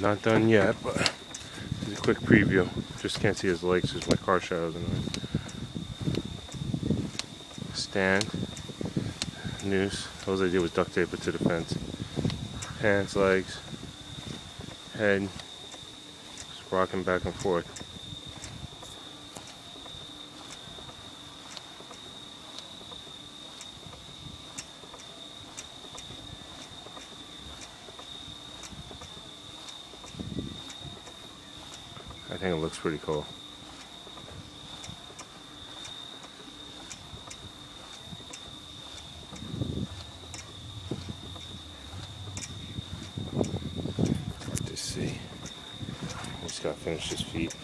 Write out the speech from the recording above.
Not done yet, but a quick preview. Just can't see his legs because my car shadows annoying. Stand, noose. All I did was duct tape it to the fence. Hands, legs, head, just rocking back and forth. I think it looks pretty cool. To see. Just gotta finish his feet.